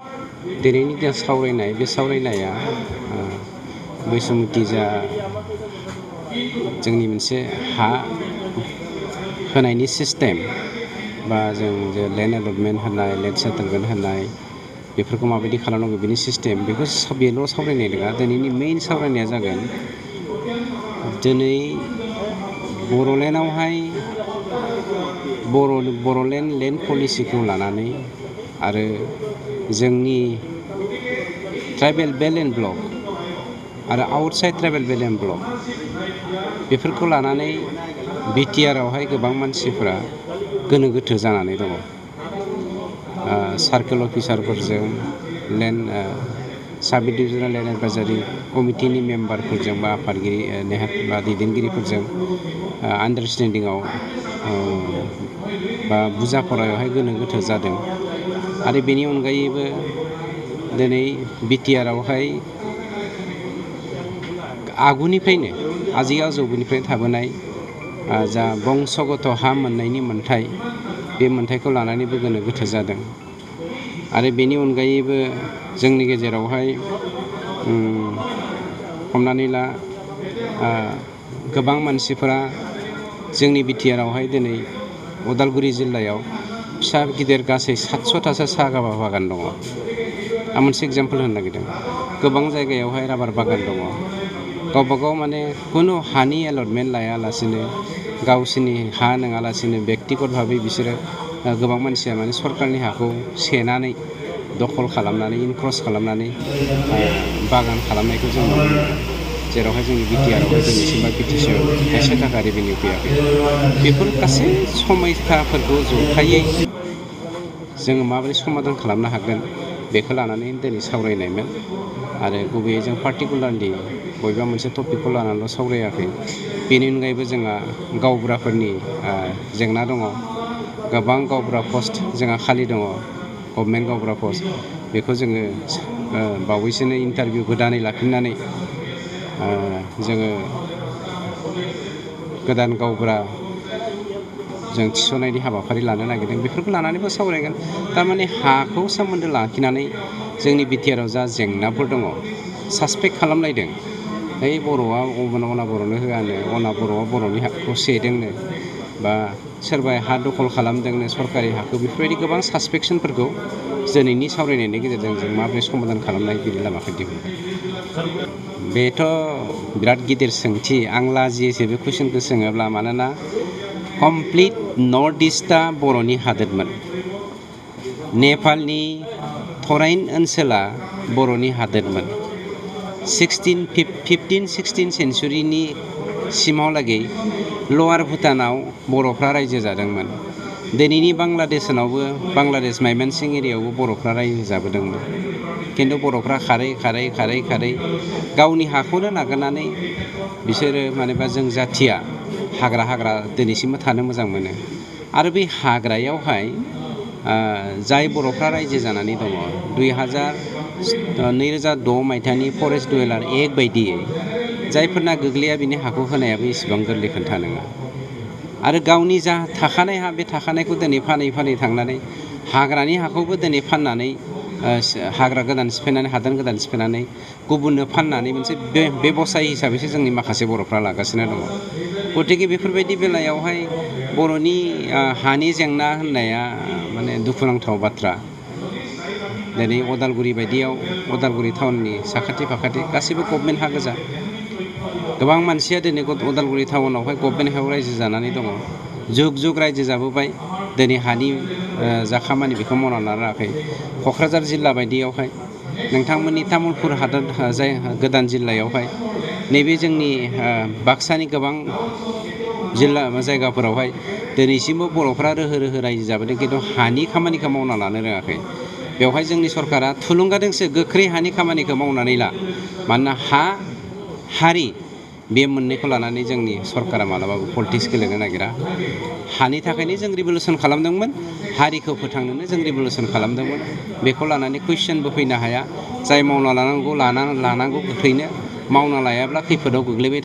दिनैनि जा सावरायनाय, बे सावरायनाया बैसुमुथि जा जोंनि मोनसे हा होनायनि सिस्टेम बा जों जे लेन्ड एलटमेन्ट होनाय, लेन्ड सेटेलमेन्ट होनाय, बेफोरखौ माबायदि खालामनांगौ बेनि सिस्टेम, बेखौ बेल' सावरायनाय नङा, दिनैनि मेइन सावरायनाया जागोन दिनै बर'लेण्डआवहाय बर' बर'लेण्ड लेन्ड पलिसिखौ लानानै आरो जोंनि ट्राइबेल बेल्ट एन्ड ब्लक आरो outside tribal belt and block, बेफोरखौ लानानै बिटिआरआवहाय गोबां मानसिफोरा गोनो गोथो जानानै दङ। सार्कोल अफिसारफोरजों लेन्ड साब डिभिजनेल लेन्ड एडभाइजारि कमिटिनि मेम्बारफोरजों बा आफादगिरि बा दैदेनगिरिफोरजों आन्डारस्टेन्डिंआव बा बुजा फरायावहाय गोनो गोथो जादों। आरो बेनि अनगायैबो दिनै बिटिआरआवहाय आगुनिफ्रायनो, आजै आजौनिफ्राय थाबोनाय जा बंसगत हा मोननायनि मोन्थाय, बे मोन्थायखौ लानानैबो गोनो गोथो जादों। आरो बेनि अनगायैबो जोंनि गेजेरावहाय हमनानै ला गोबां मानसिफोरा जोंनि बिटिआरआवहाय दिनै उदालगुरि जिल्लायाव फिसा गिदिर गासै सातस'थासो साहा बागान दङ आं मोनसे एग्जाम्पोल होनो नागिरदों गोबां जायगायावहाय राबार बागान दङ गावबा गाव माने खुनु हानि एलटमेन्ट लायालासिनो गावसोरनि हा नङालासिनो बेक्तिगत भाबै बिसोरो गोबां मानसिया माने सरकारनि हाखौ सेनानै दखल खालामनानै इनक्रस खालामनानै बागान खालामनायखौ जों नुनो मोनो जेरावहाय जोंनि बिटिआरआवहाय दिनैसिम बा बिटिसिआव थाइसे थाखा रेभिनिउ फैयाखै। बेफोर गासै समयसाफोरखौ जथायै समाधान खालामनो हागोन बेखौ लानानै दिनै सावरायनायमोन आरो गुबैयै जों पार्टिकुलारलि बबेबा मोनसे टपिकखौ लानानैल' सावरायाखै। बेनि अनगायैबो जेंना दङ। गावबुरा पस्ट जोंहा खालि दङ। गभर्नमेन्ट गावबुरा पस्ट। बेखौ जोङो बावैसोनो इन्टारभिउ गोदानै लाफिननानै जोङो गोदान गावबुरा जों थिसननायनि हाबाफारि लानो नागिरदों। बेफोरखौ लानानैबो सावरायगोन। थारमाने हाखौ सोमोन्दो लाखिनानै जोंनि बिटिआरआव जा जेंनाफोर दङ, सासपेक्ट खालामलायदों। ओइ बर'आ अना बर'नो होआनो, अना बर'आ बर'नि हाखौ सेदोंनो, बा सोरबाया हा दखल खालामदोंनो, सरकारि हाखौ, बेफोरबायदि गोबां सासपेक्सनफोरखौ दिनैनि सावरायनायनि गेजेरजों जों माबोरै समाधान खालामनाय बिनि लामाखौ दिहुनगोन। बेथ' बिराद गिदिर सोंथि। आं लाजियोसो बे कुइसनखौ सोङोब्ला मानोना कमप्लिट नर्थ इस्टआ बर'नि हादोरमोन। नेपालनि थराइन ओनसोला बर'नि हादोरमोन। सिक्सटिन फिफटिन सिक्सटिन सेन्सुरिनि सिमावलागै लवार भुटानाव बर'फ्रा रायजो जादोंमोन। दिनैनि बांलादेशनावबो, बांलादेश माइमानसिं एरियायावबो बर'फ्रा रायजो जाबोदोंमोन। खिन्थु बर'फ्रा खारै खारै खारै खारै गावनि हाखौनो नागारनानै बिसोरो मानोबा जों जाथिया हाग्रा हाग्रा दिनैसिमबो थानो मोजां मोनो। आरो बे हाग्रायावहाय जाय बर'फ्रा रायजो जानानै दङ दुइ हाजार नैरोजा द' मायथाइनि फरेस्ट डुवेलार एक्ट बायदियै, जायफोरना गोग्लैया बिनि हाखौ होनायाबो इसेबां गोरलै खोथा नङा। आरो गावनि जा थाखानाय हा, बे थाखानायखौ दिनै फानै फानै थांनानै, हाग्रानि हाखौबो दिनै फाननानै हाग्रा गोदान सिफायनानै, हादान गोदान सिफायनानै, गुबुननो फाननानै मोनसे बेबसाय हिसाबैसो जोंनि माखासे बर'फ्रा लागासिनो दङ। गतिके बेफोरबायदि बेलायावहाय बर'नि हानि जेंना होननाया माने दुखुनांथाव बाथ्रा। दिनै अदालगुरि बायदियाव, अदालगुरि टाउननि साखाथि फाखाथि गासैबो गभमेन्ट हा गोजा। गोबां मानसिया दिनै अदालगुरि टाउनावहाय गभमेन्ट हायाव रायजो जानानै दङ। जुग जुग रायजो जाबोबाय। दिनै हानि जा खामानि बेखौ मावना रोङाखै क'क्राझार जिल्ला बायदियावहाय नोंथांमोननि तामुलपुर हादोर जाय गोदान जिल्लायावहाय नैबे जोंनि बाक्सानि गोबां जिल्ला जायगाफोरावहाय दिनैसिमबो बर'फ्रा रोहो रोहो रायजो जाबोदों खिन्थु हानि खामानिखौ मावना लानो रोङाखै। बेवहाय जोंनि सरकारा थुलुंगादोंसो गोख्रै हानि खामानिखौ मावनानै ला। मानोना हा, हारि बे मोननैखौ लानानै जोंनि सरकारा मालाबाबो पलिटिक्स गेलेनो नागिरा। हानि थाखायनो जों रिभलिउसन खालामदोंमोन, हारिखौ फोथांनोनो जों रिभलिउसन खालामदोंमोन। बेखौ लानानै कुइसनबो फैनो हाया। जाय मावना लानांगौ लानांगौ गोख्रैनो मावना लायाब्ला खैफोदाव गोग्लैबाय